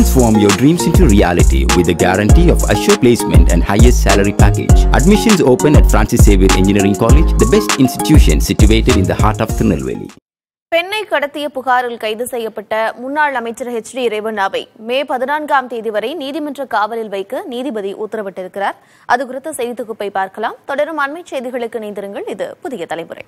Transform your dreams into reality with the guarantee of assured placement and highest salary package. Admissions open at Francis Xavier Engineering College, the best institution situated in the heart of Tirunelveli. பெண்ணை கடத்திய புகாரில் கைது செய்யப்பட்ட முன்னாள் அமைச்சர் H D ரேவண்ணாவை மே பதினான்காம் தேதி வரை நீதிமன்ற காவலில் வைக்க நீதிபதி உத்தரவிட்டிருக்கிறார் அது குறித்த செய்தி தொகுப்பை பார்க்கலாம் தொடரும் அண்மை செய்திகளுக்கு இணைந்திருங்கள் இது புதிய தலைமுறை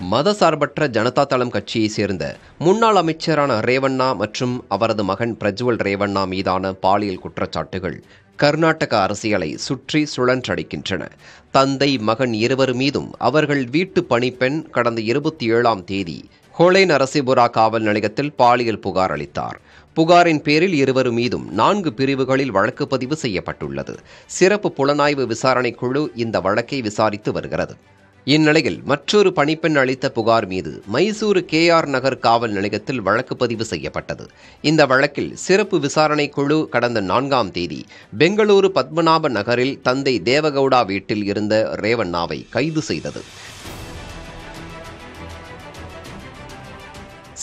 மதசார்பற்ற ஜனதா தளம் கட்சியைச் சேர்ந்த முன்னாள் அமைச்சரான ரேவண்ணா மற்றும் அவரது மகன் பிரஜ்வல் ரேவண்ணா மீதான பாலியல் குற்றச்சாட்டுகள் கர்நாடக அரசியலை சுற்றி சுழன்றடிக்கின்றன. தந்தை மகன் இருவர் மீதும் அவர்கள் வீட்டு பணிப்பெண் கடந்த இருபத்தி ஏழாம் தேதி ஹோலே நரசிபுரா காவல் நிலையத்தில் பாலியல் புகார் அளித்தார். புகாரின் பேரில் இருவர் மீதும் நான்கு பிரிவுகளில் வழக்கு பதிவு செய்யப்பட்டுள்ளது. சிறப்பு புலனாய்வு விசாரணை குழு இந்த வழக்கை விசாரித்து வருகிறது. இந்நிலையில் மற்றொரு பணிப்பெண் அளித்த புகார் மீது மைசூரு கே ஆர் நகர் காவல் நிலையத்தில் வழக்கு பதிவு செய்யப்பட்டது. இந்த வழக்கில் சிறப்பு விசாரணை குழு கடந்த நான்காம் தேதி பெங்களூரு பத்மநாப நகரில் தந்தை தேவகவுடா வீட்டில் இருந்த ரேவண்ணாவை கைது செய்தது.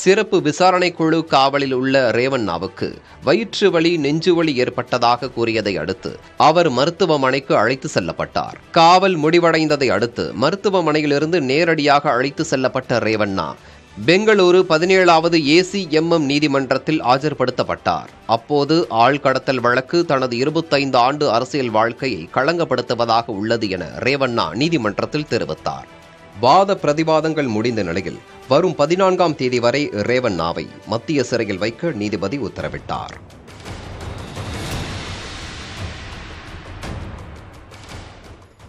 சிறப்பு விசாரணை குழு காவலில் உள்ள ரேவண்ணாவுக்கு வயிற்று வலி நெஞ்சுவலி ஏற்பட்டதாக கூறியதை அடுத்து அவர் மருத்துவமனைக்கு அழைத்து செல்லப்பட்டார். காவல் முடிவடைந்ததை அடுத்து மருத்துவமனையிலிருந்து நேரடியாக அழைத்து செல்லப்பட்ட ரேவண்ணா பெங்களூரு பதினேழாவது ஏசி எம் எம் நீதிமன்றத்தில் ஆஜர்படுத்தப்பட்டார். அப்போது ஆள் கடத்தல் வழக்கு தனது இருபத்தைந்து ஆண்டு அரசியல் வாழ்க்கையை களங்கப்படுத்துவதாக உள்ளது என ரேவண்ணா நீதிமன்றத்தில் தெரிவித்தார். வாத பிரதிவாதங்கள் முடிந்த நிலையில் வரும் பதினான்காம் தேதி வரை ரேவண்ணாவை மத்திய சிறையில் வைக்க நீதிபதி உத்தரவிட்டார்.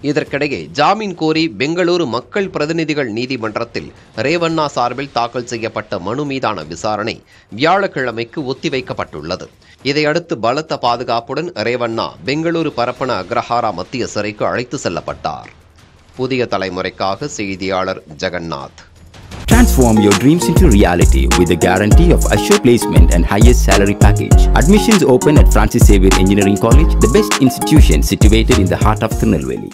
இதற்கிடையே ஜாமீன் கோரி பெங்களூரு மக்கள் பிரதிநிதிகள் நீதிமன்றத்தில் ரேவண்ணா சார்பில் தாக்கல் செய்யப்பட்ட மனு மீதான விசாரணை வியாழக்கிழமைக்கு ஒத்திவைக்கப்பட்டுள்ளது. இதையடுத்து பலத்த பாதுகாப்புடன் ரேவண்ணா பெங்களூரு பரப்பன அக்ரஹாரா மத்திய சிறைக்கு அழைத்து செல்லப்பட்டார். புதிய தலைமுறைக்காக செய்தியாளர் Jagannath Transform your dreams into reality with the guarantee of assured placement and highest salary package. Admissions open at Francis Xavier Engineering College, the best institution situated in the heart of Tirunelveli.